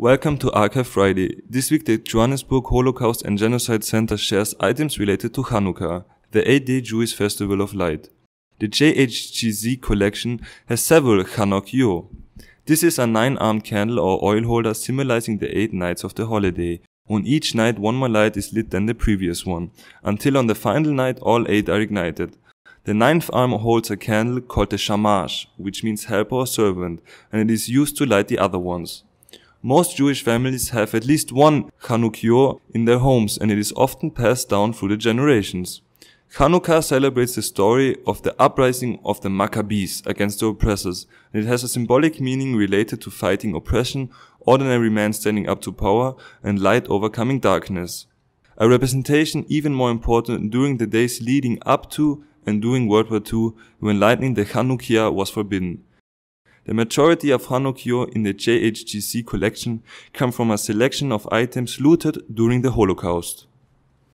Welcome to Archive Friday. This week the Johannesburg Holocaust and Genocide Center shares items related to Hanukkah, the eight-day Jewish festival of light. The JHGC collection has several Chanukiot. This is a nine-armed candle or oil holder symbolizing the eight nights of the holiday. On each night one more light is lit than the previous one, until on the final night all eight are ignited. The ninth arm holds a candle called the shamash, which means helper or servant, and it is used to light the other ones. Most Jewish families have at least one Chanukiot in their homes and it is often passed down through the generations. Hanukkah celebrates the story of the uprising of the Maccabees against the oppressors, and it has a symbolic meaning related to fighting oppression, ordinary men standing up to power, and light overcoming darkness. A representation even more important during the days leading up to and during World War II when lighting the Chanukia was forbidden. The majority of Chanukiot in the JHGC collection come from a selection of items looted during the Holocaust.